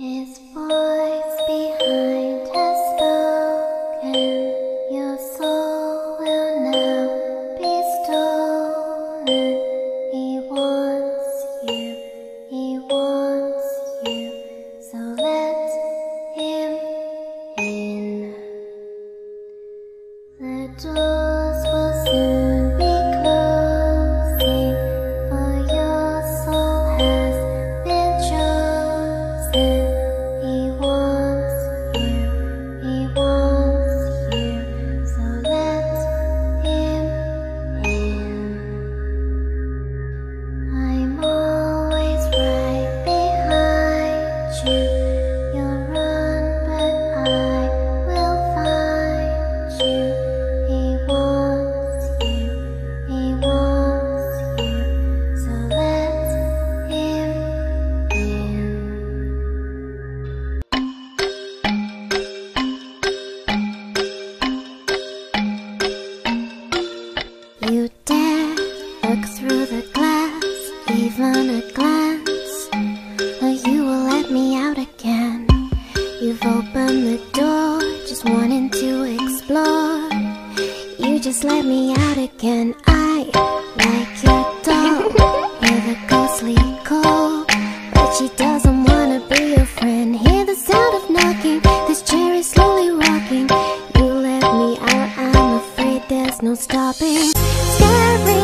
His voice behind has spoken, your soul will now be stolen. He wants you, he wants you, so let him in. The door on a glance Or you will let me out again. You've opened the door Just wanting to explore. You just let me out again. I like your doll. With a ghostly call But she doesn't wanna be your friend. Hear the sound of knocking This chair is slowly rocking. You let me out I'm afraid there's no stopping. Scary.